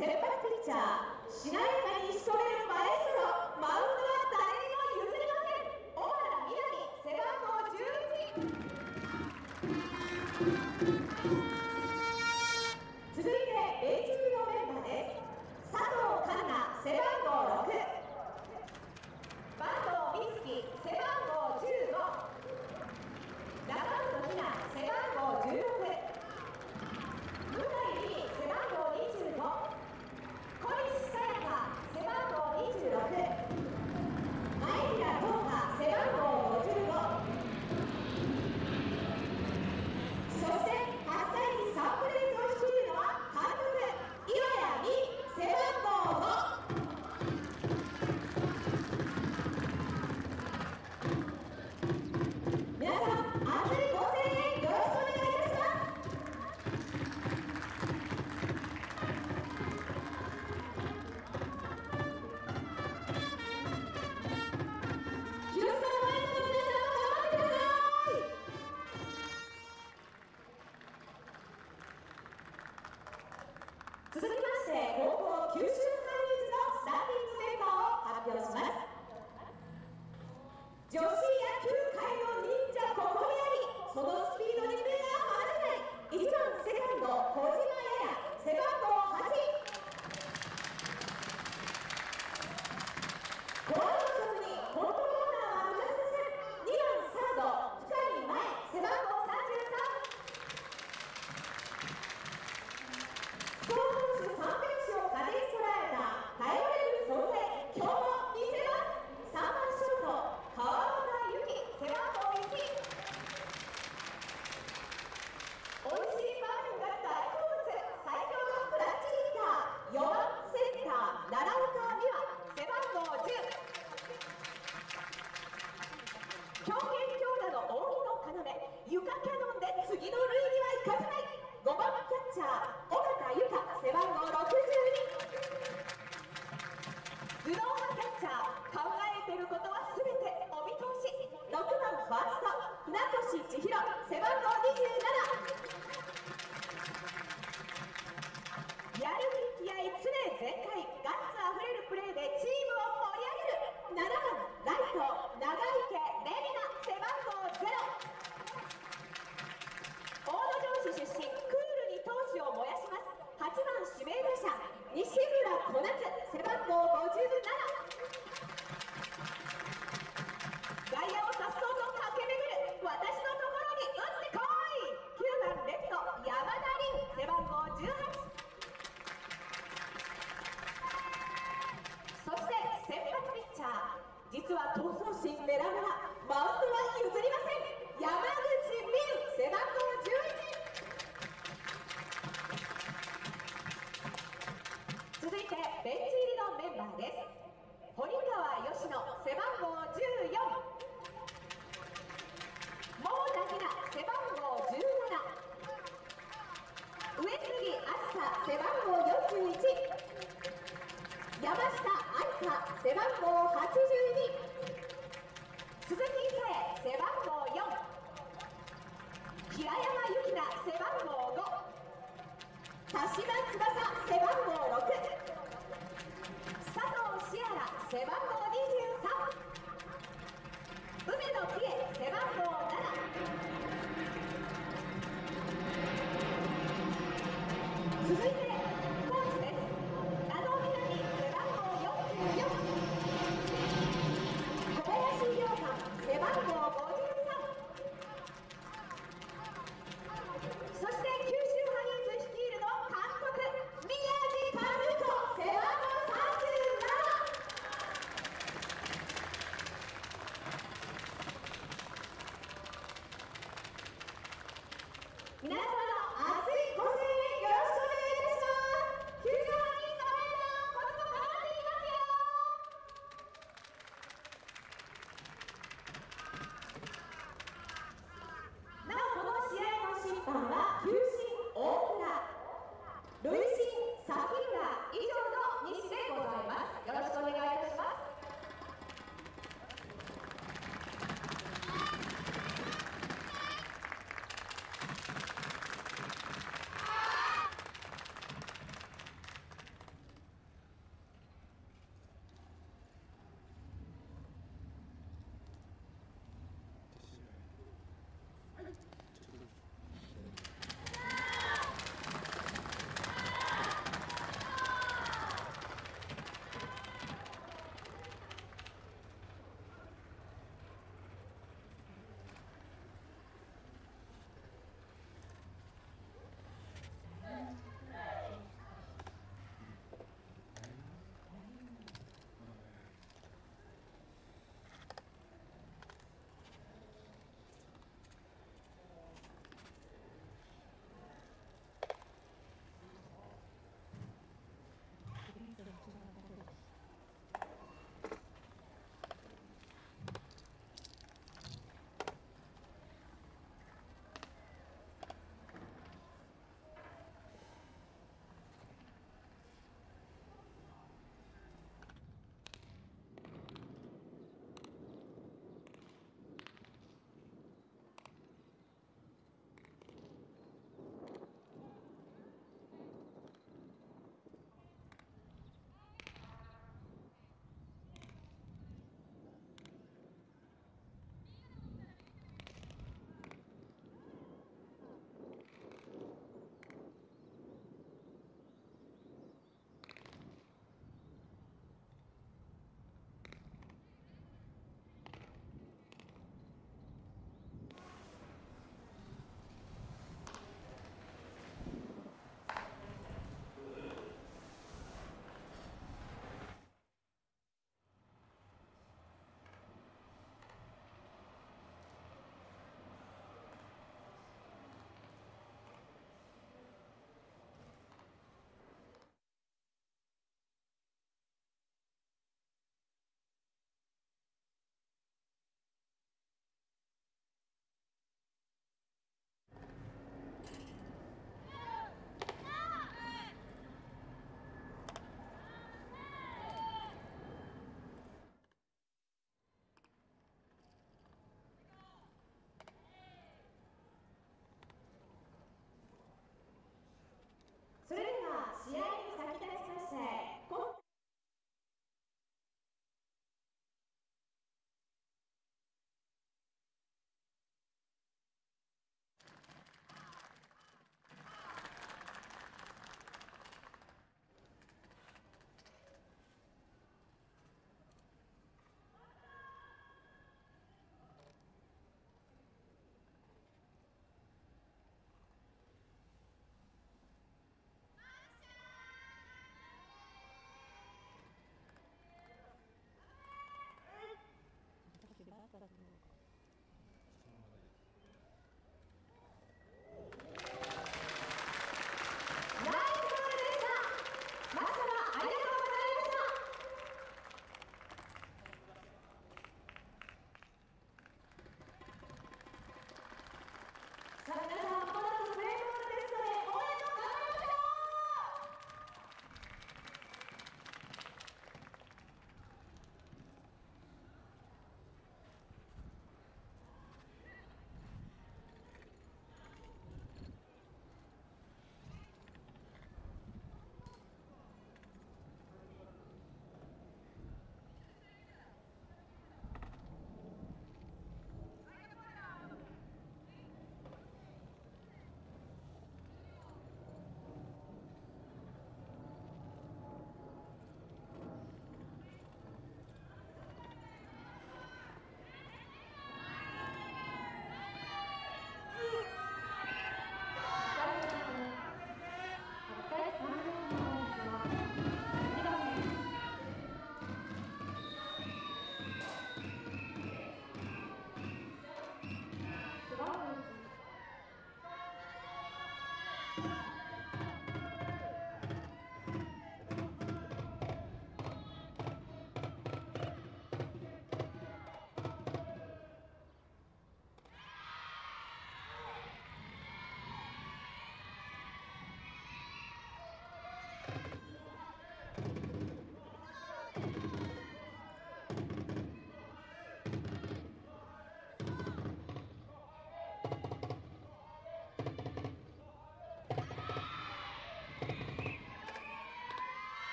先発ピッチャー、しなやかにしとめる前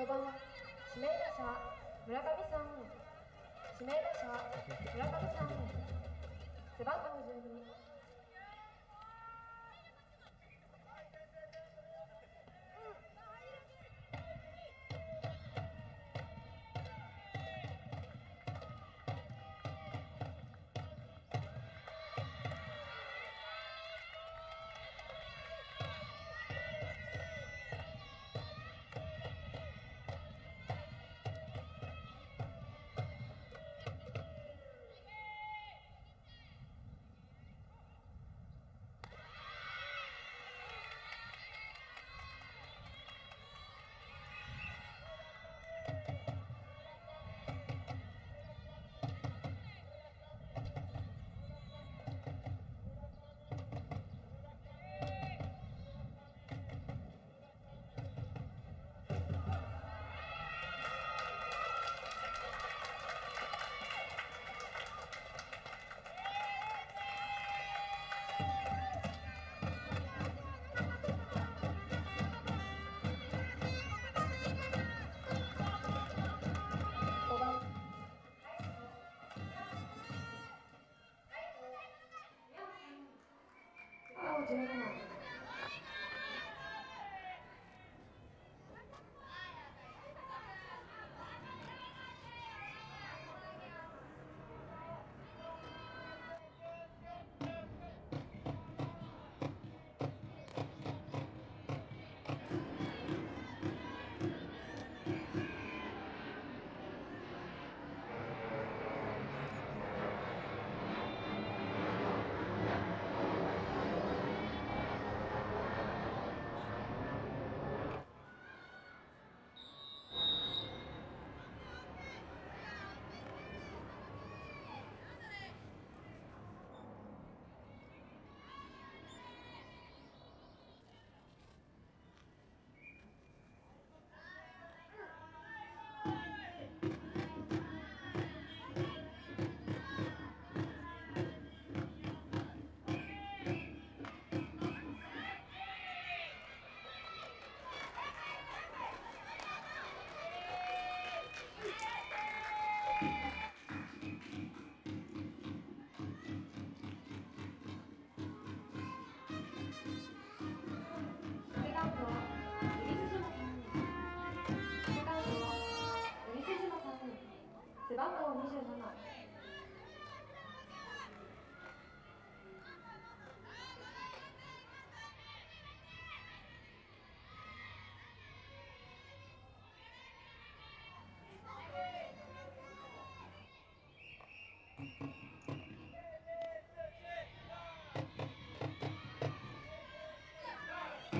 4番指名打者村上さん。指名打者村上さん。背番号12背番号27。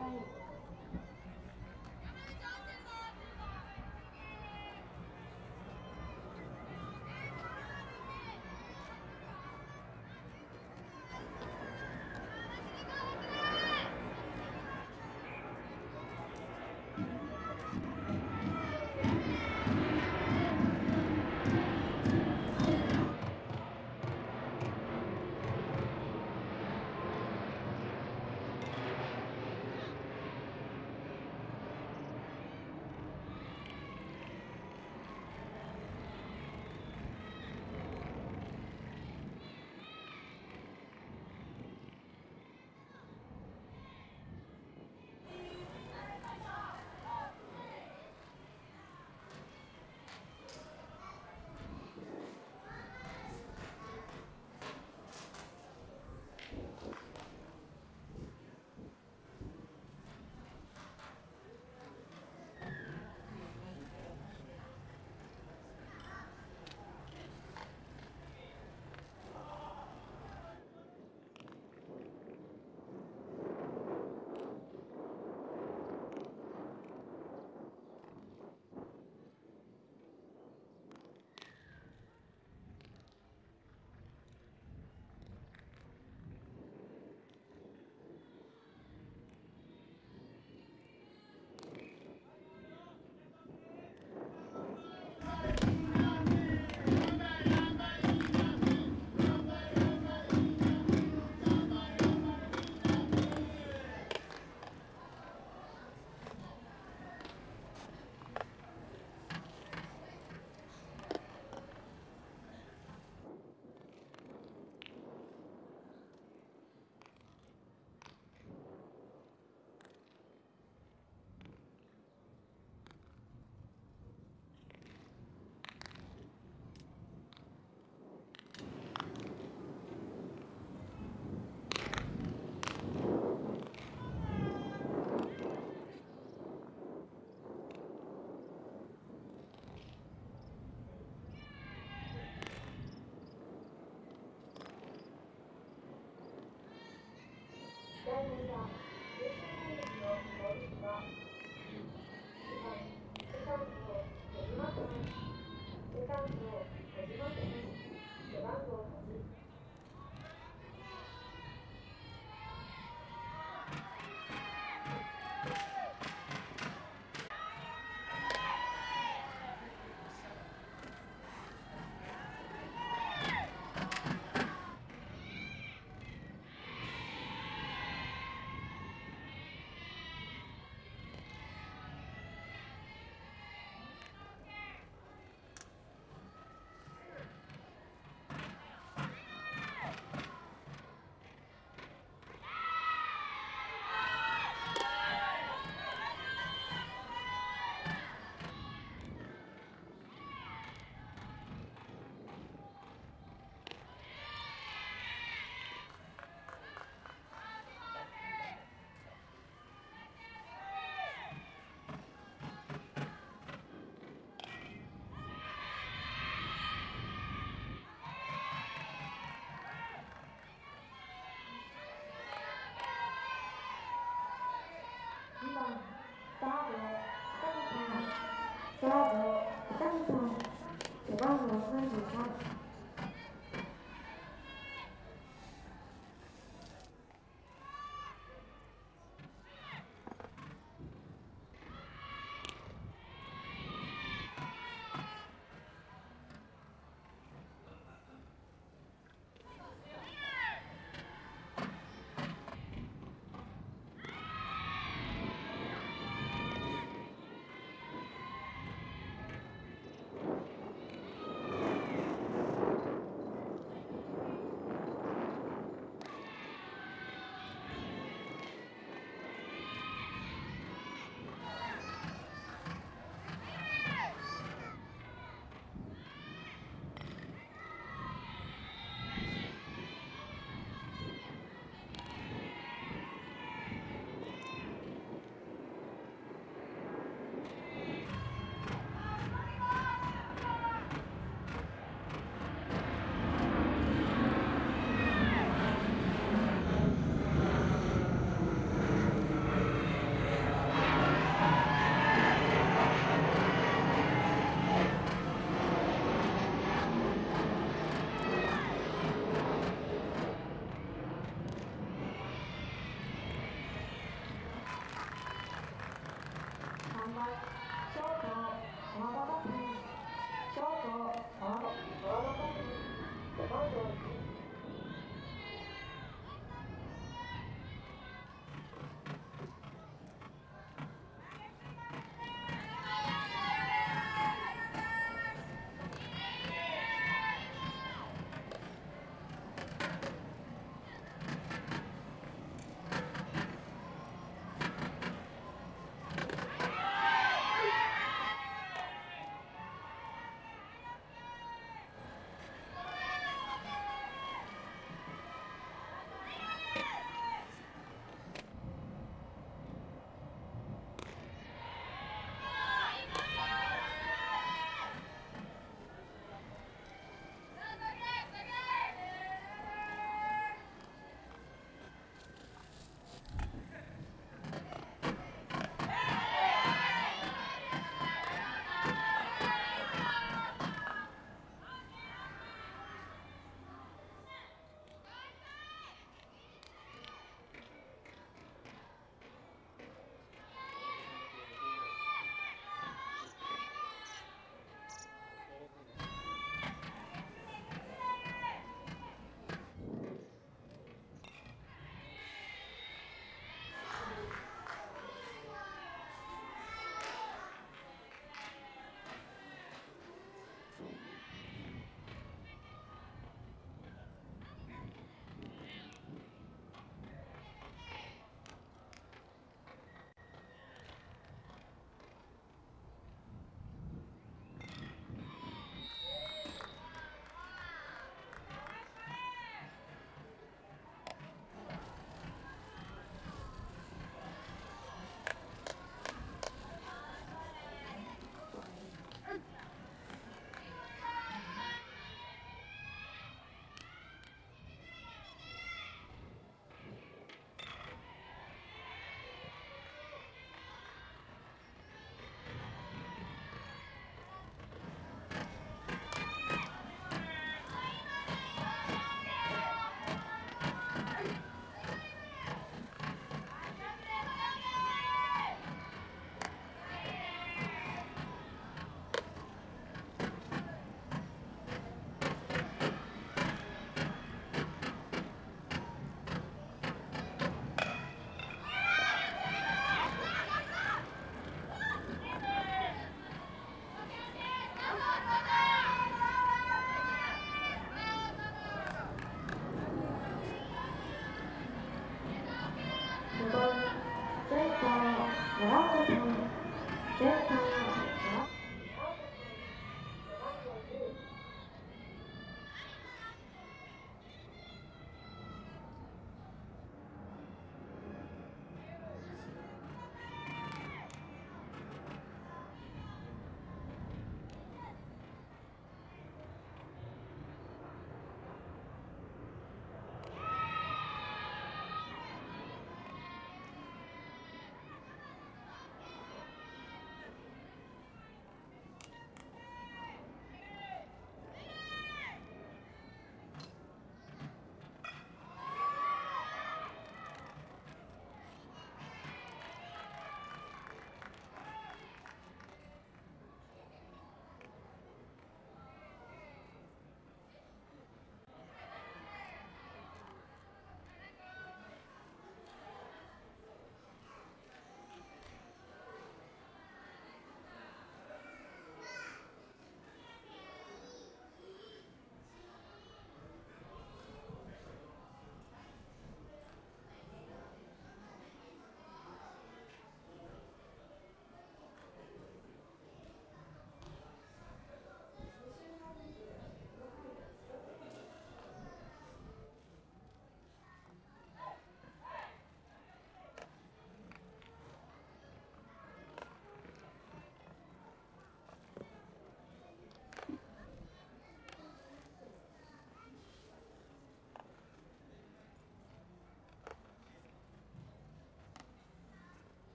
Oh. さん背番号82番サ Tchau.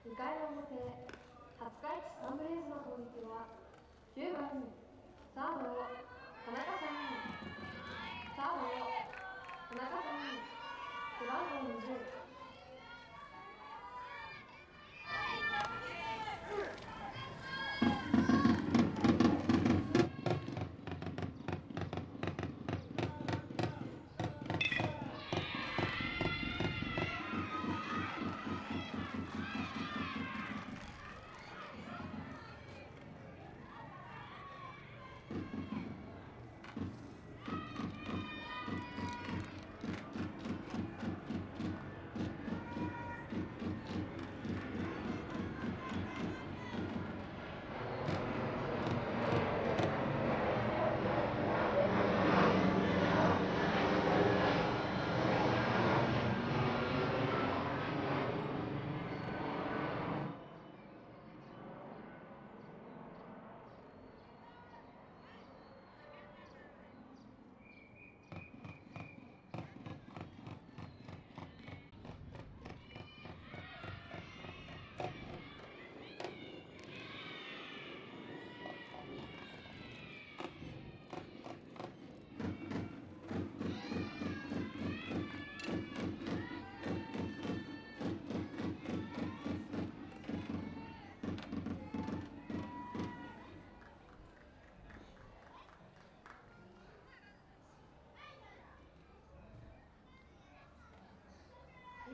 2回の表、廿日市サンブレイズの攻撃は、9番、サード、田中さん、サード、田中さん、背番号20。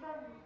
Thank you.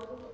모든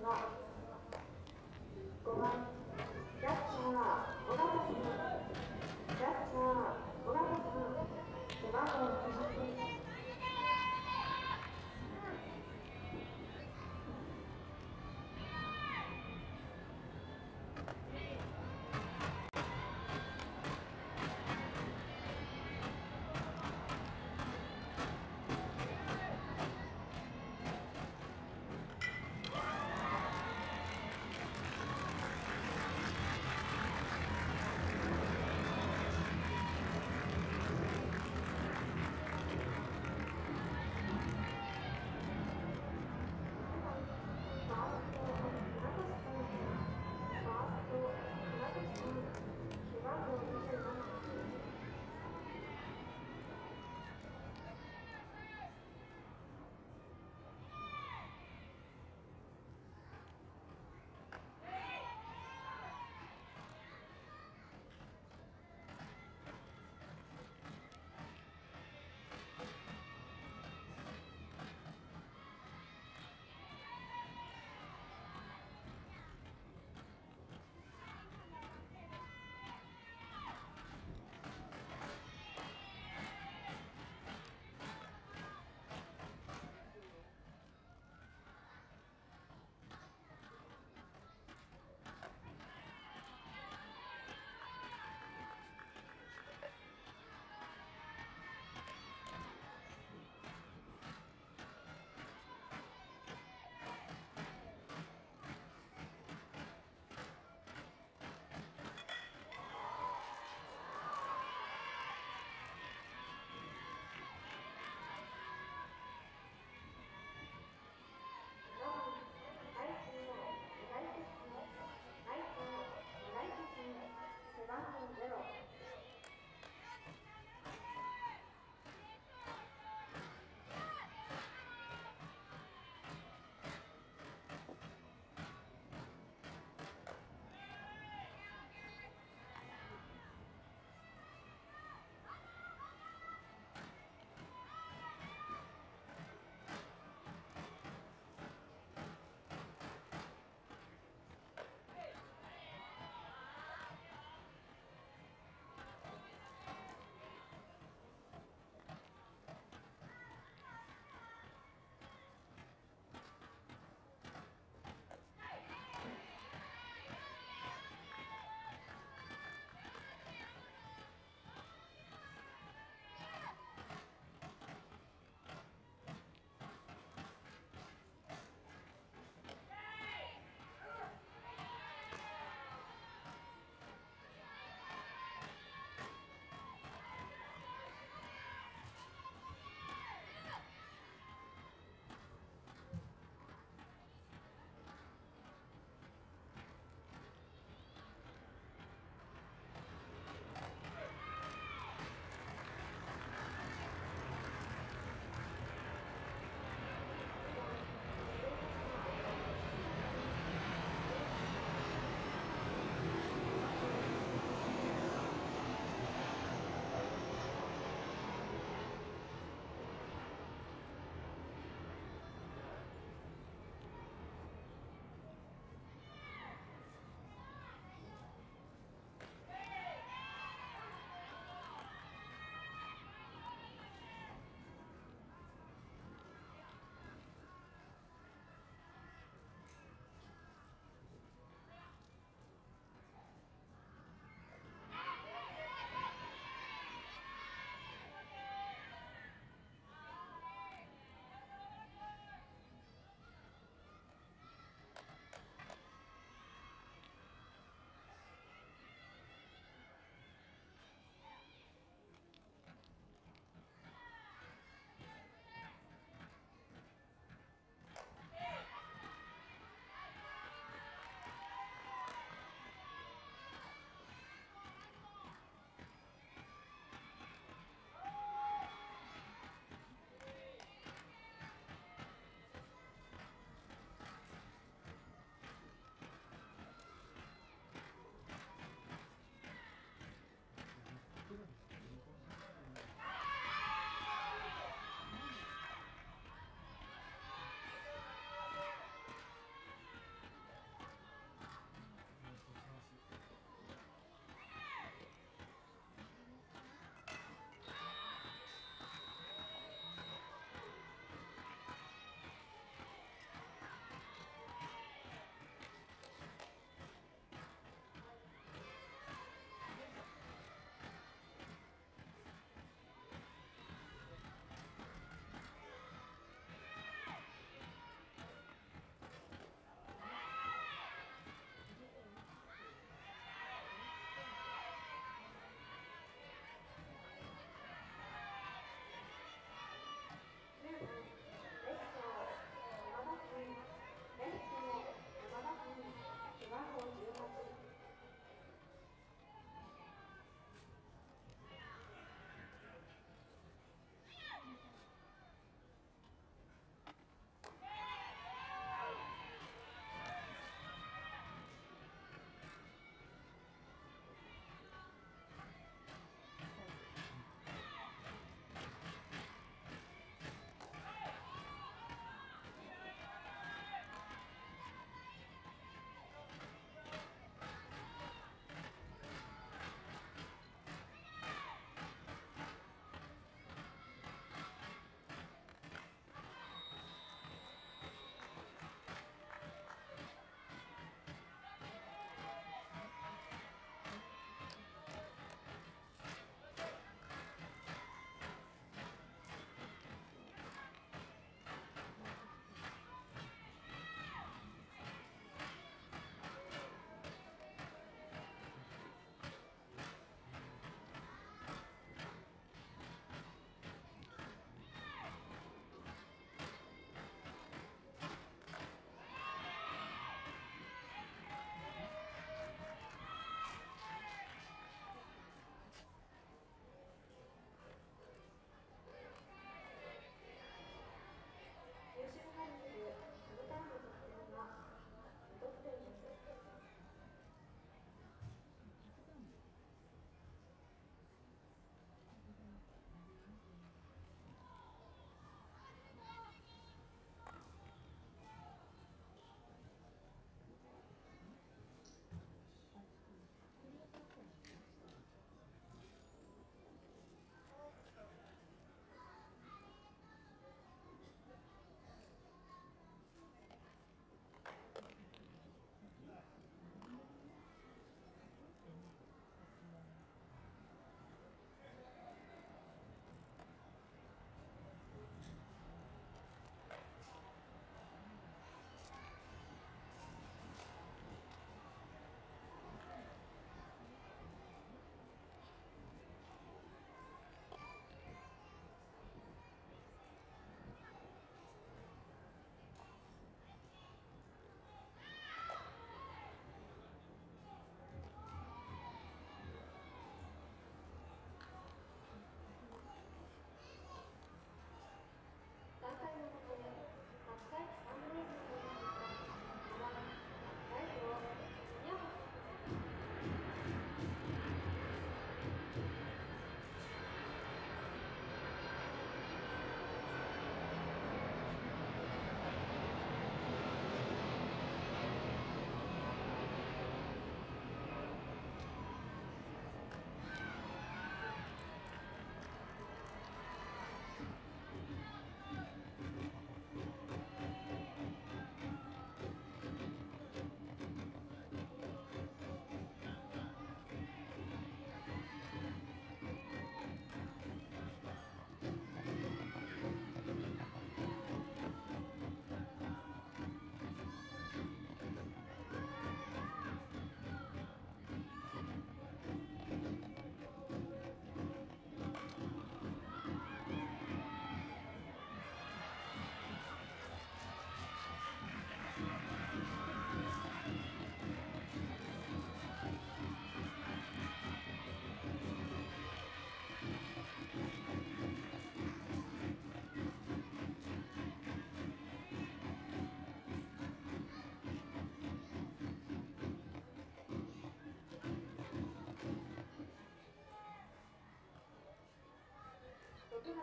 今の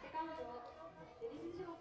セカンドデリス・ジョー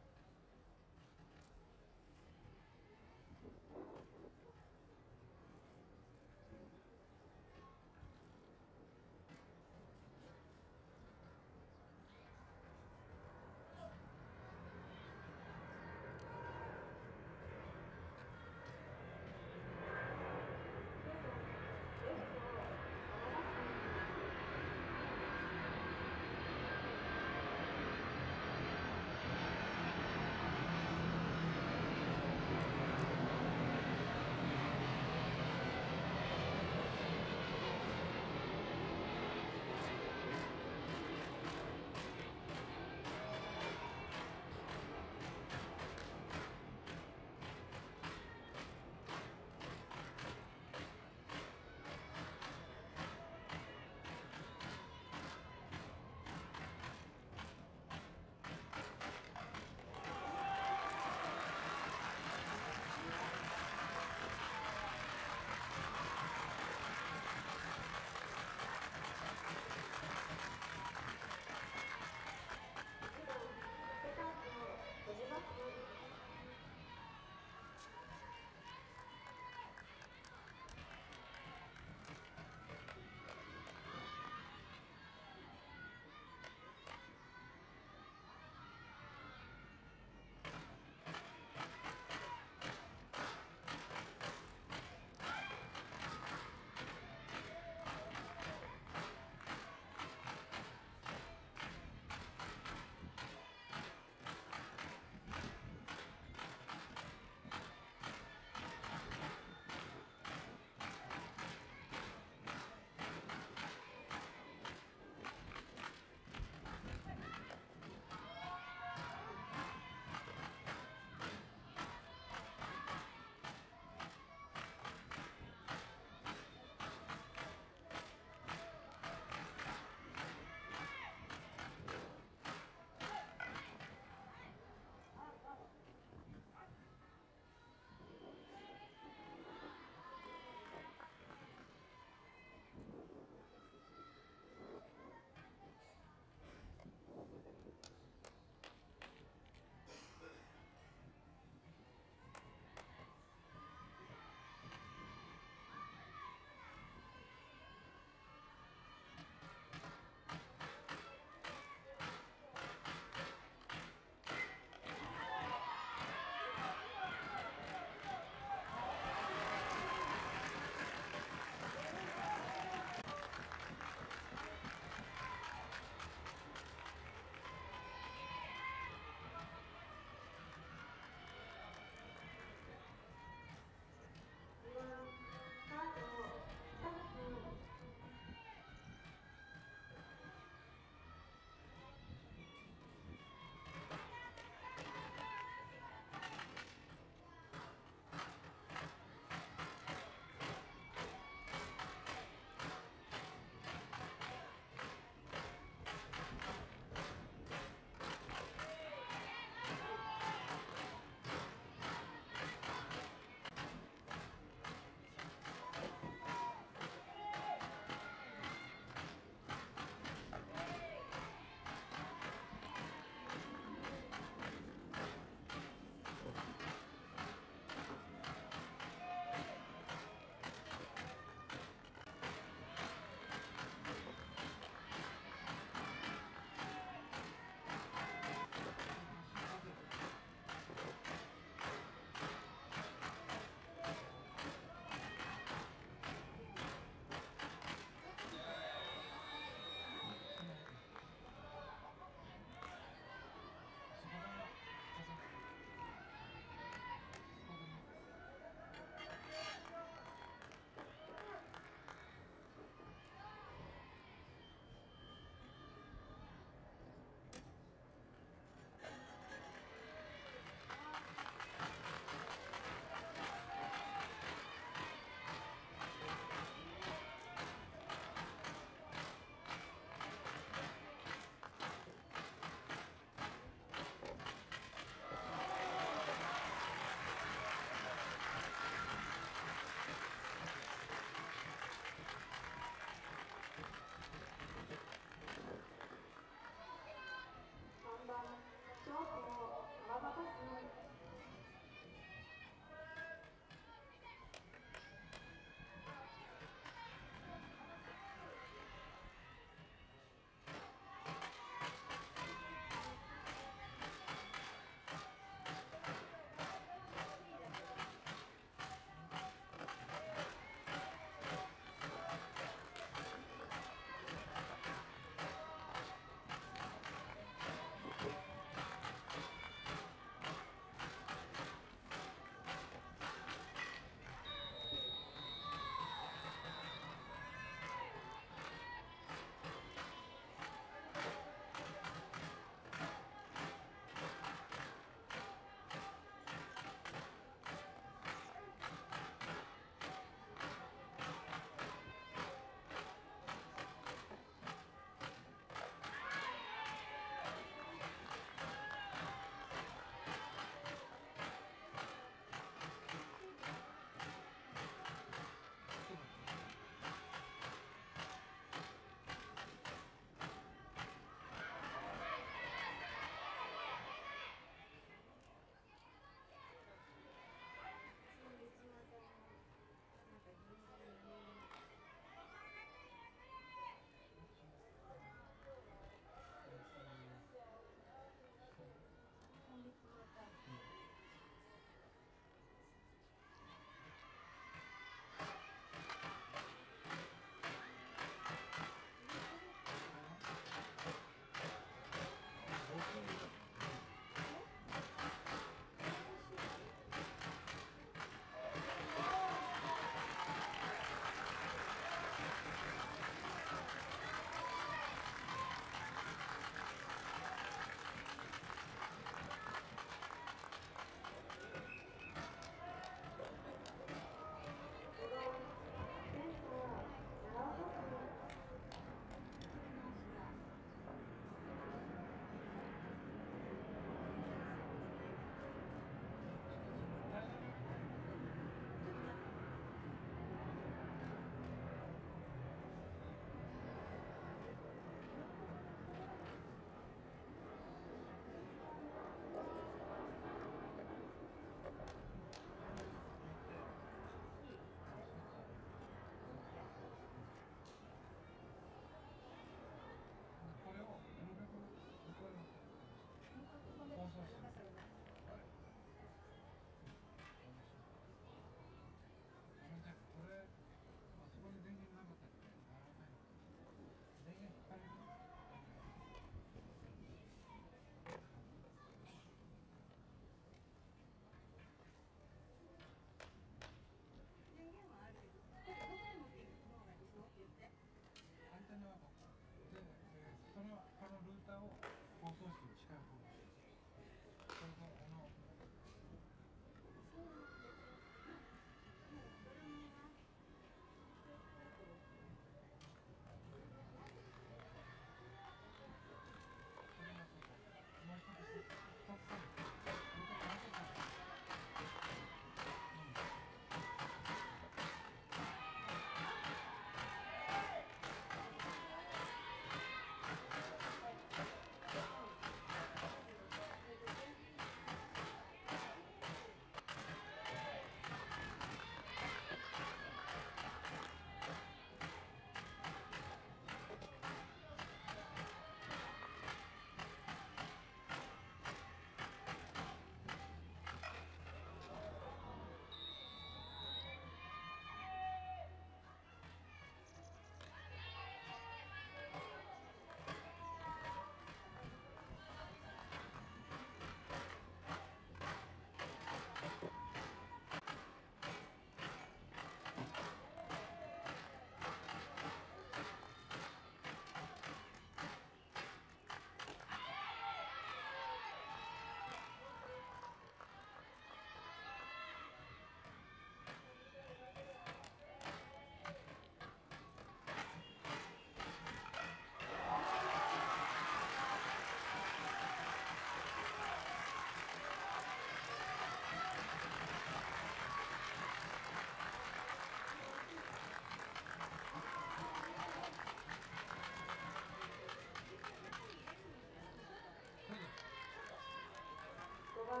さん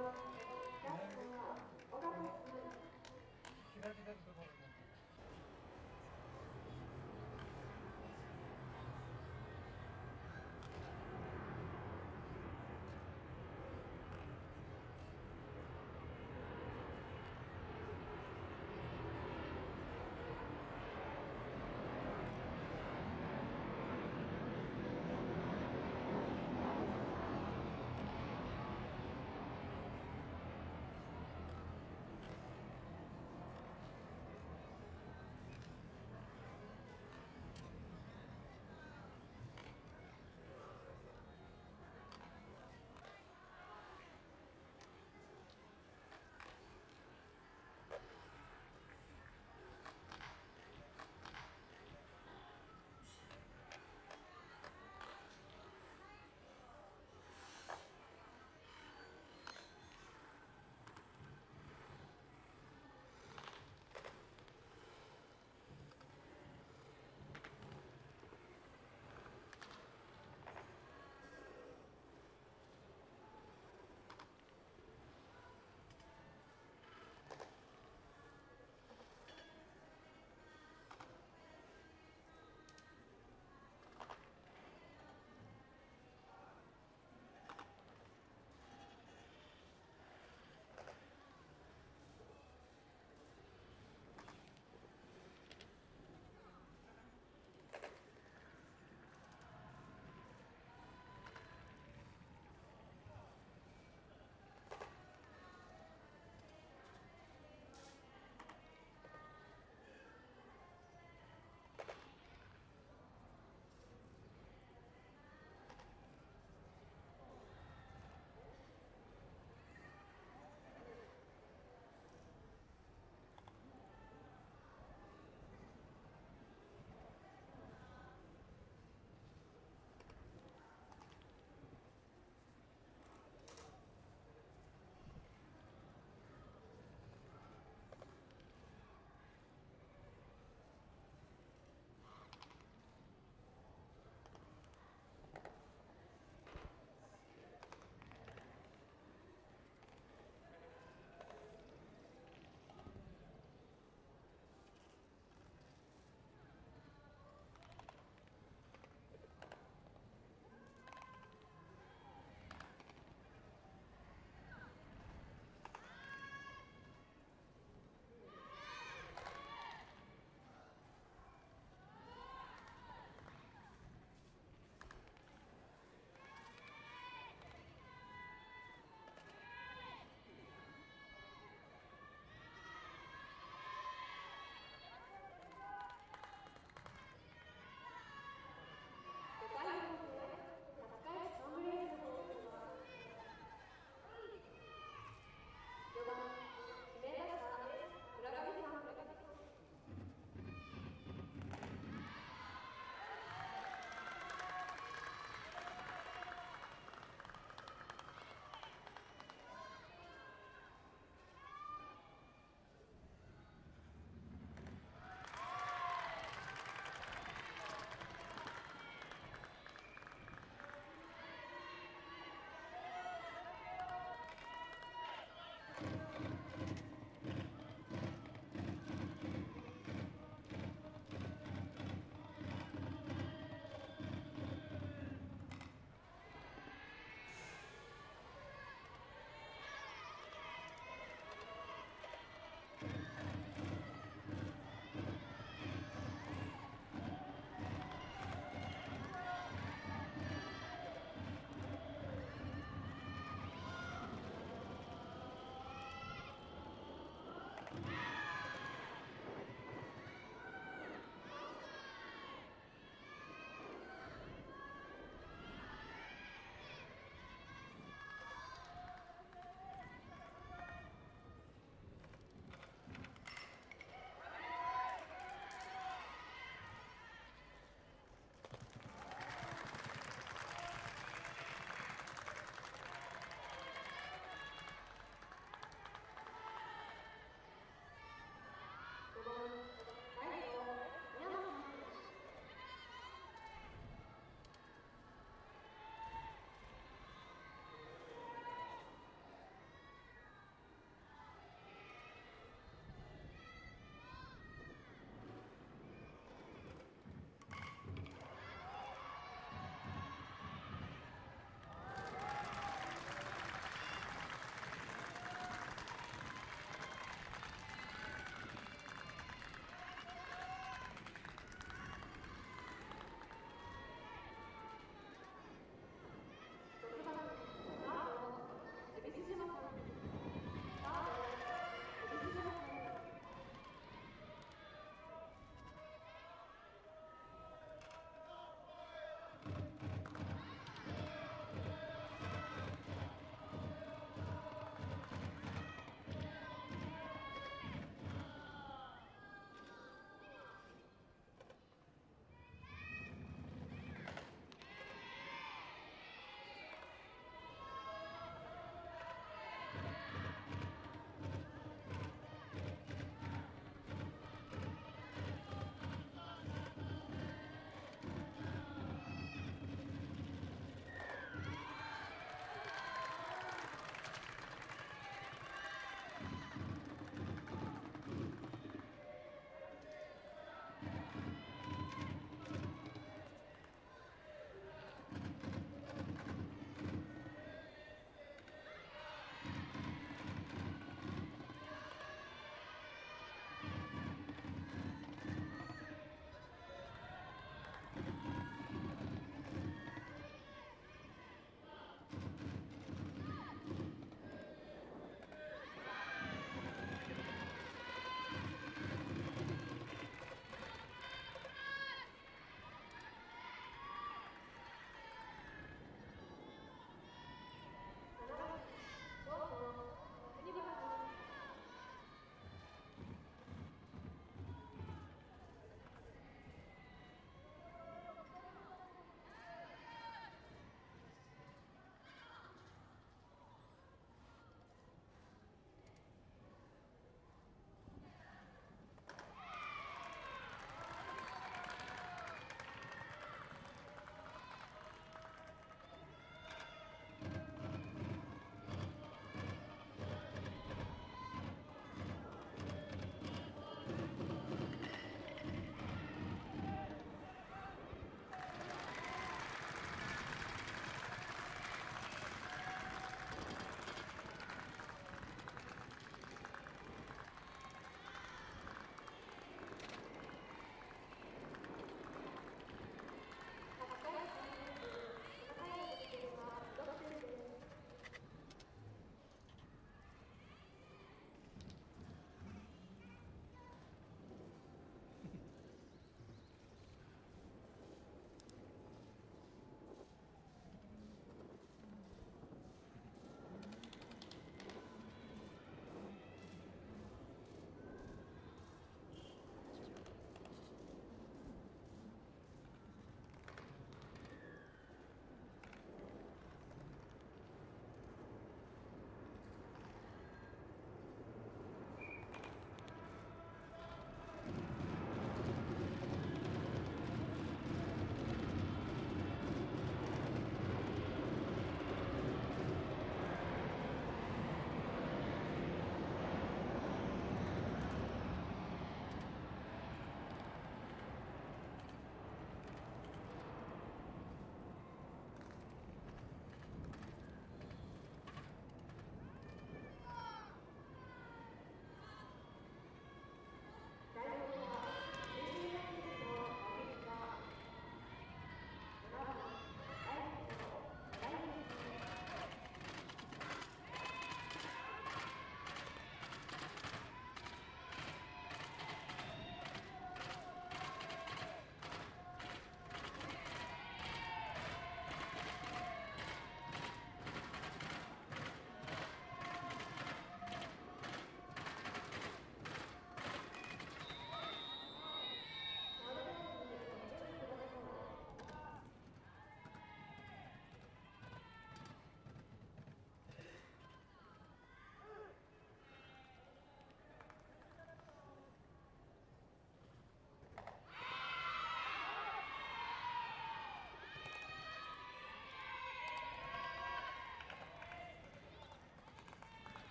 番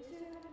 Thank you.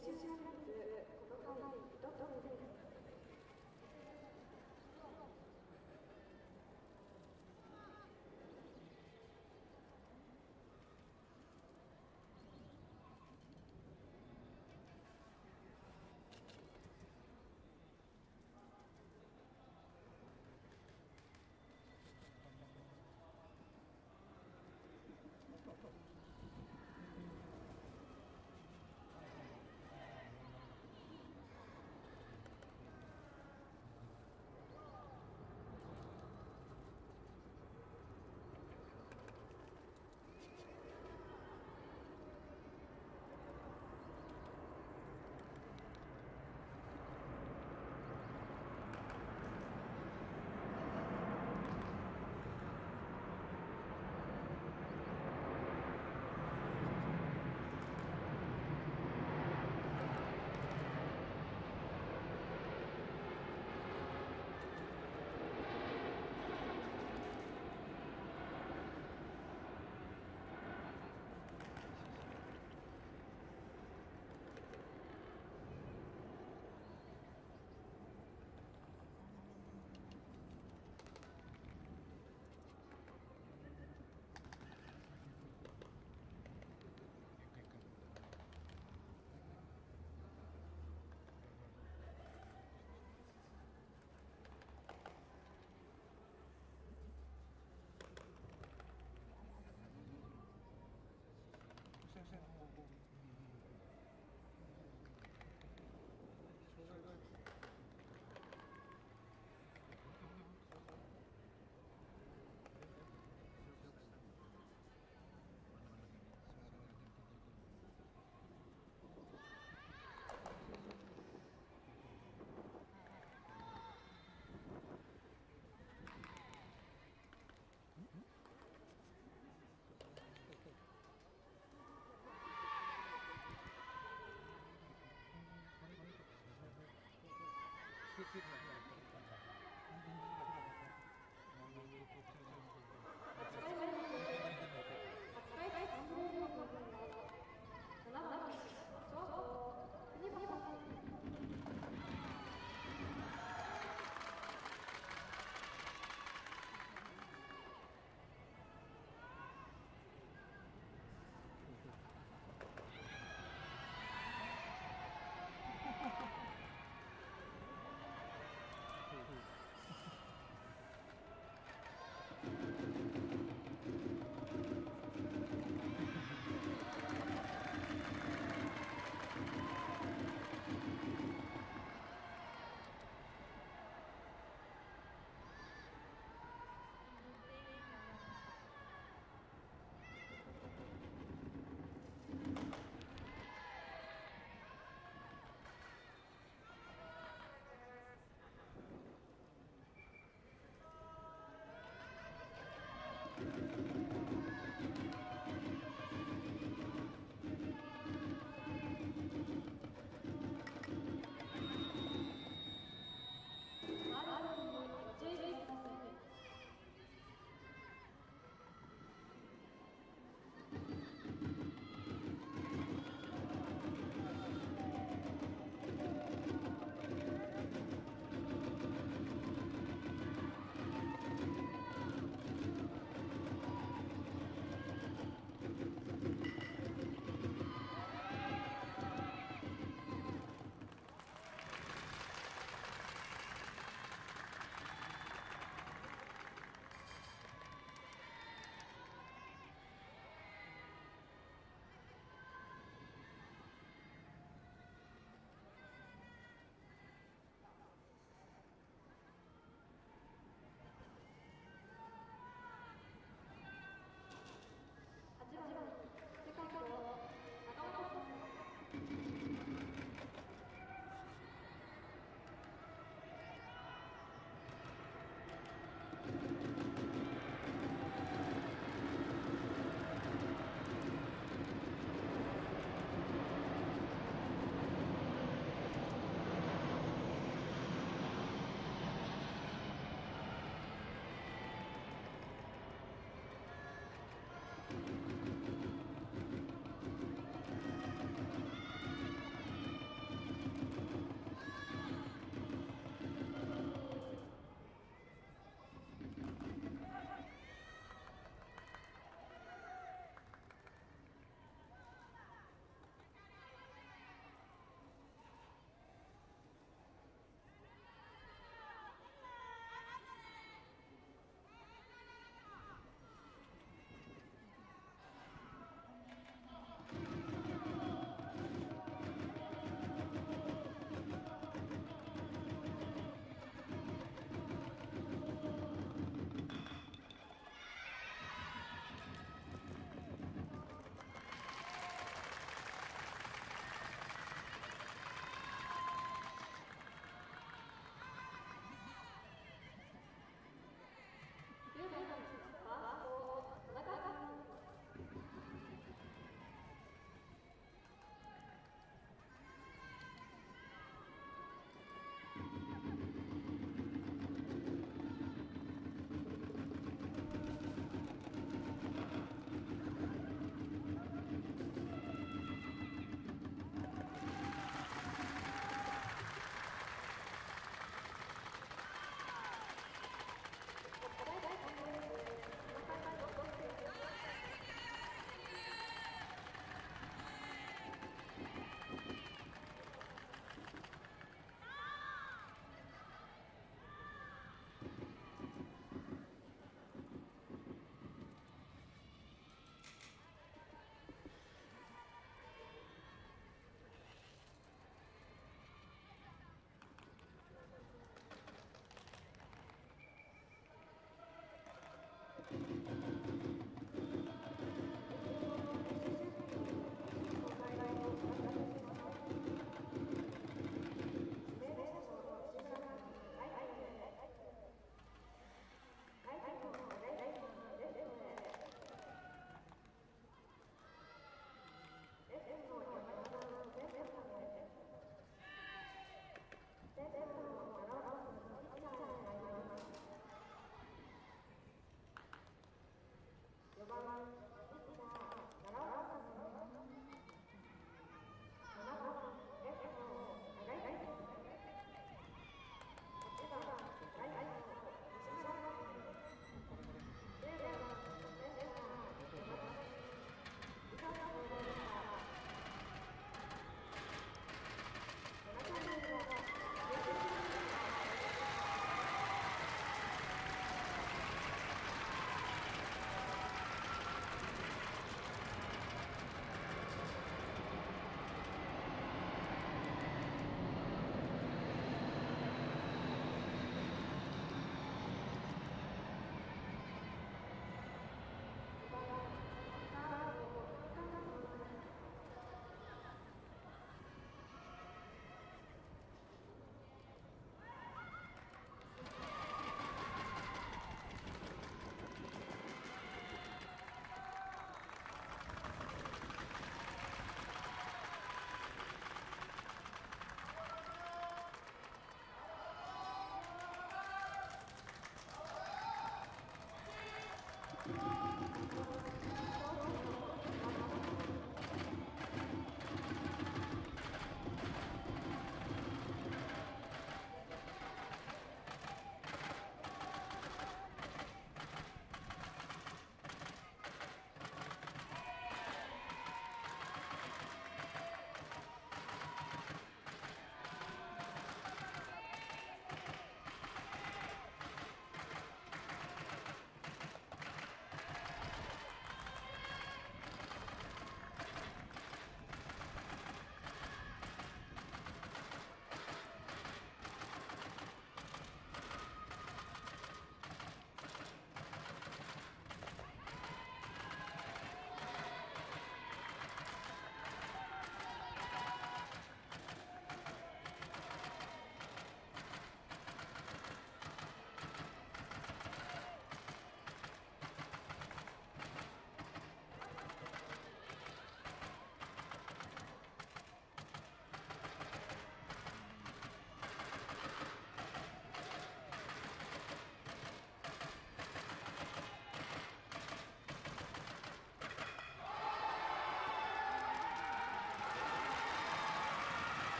出場率この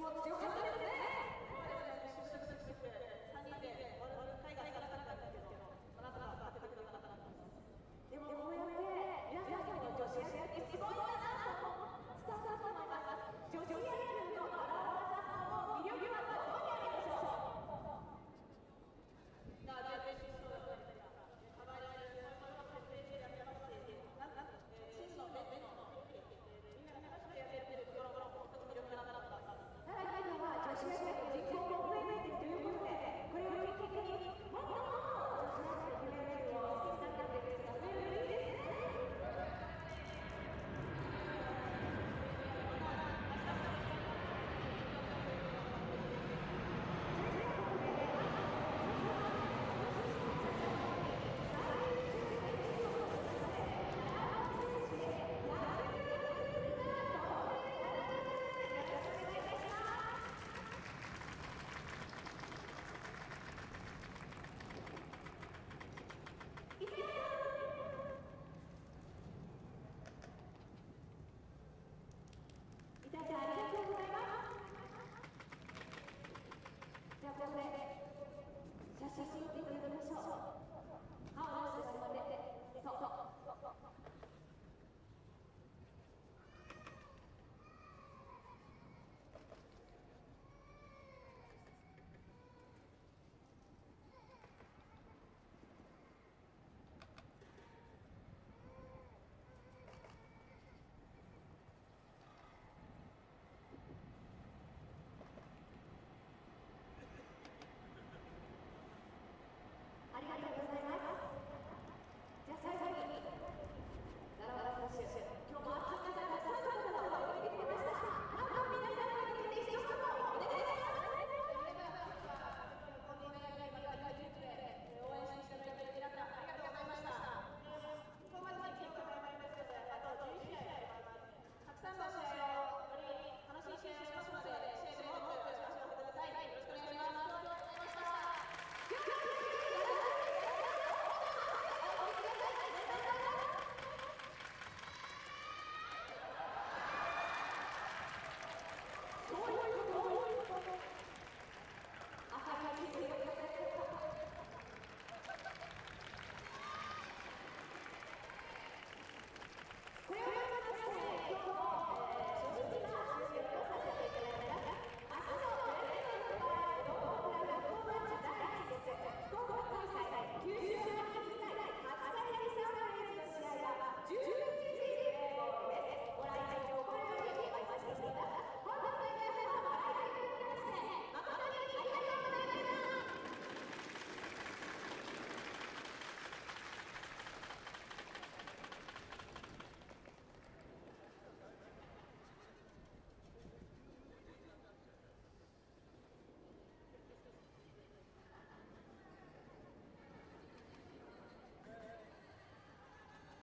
気を強く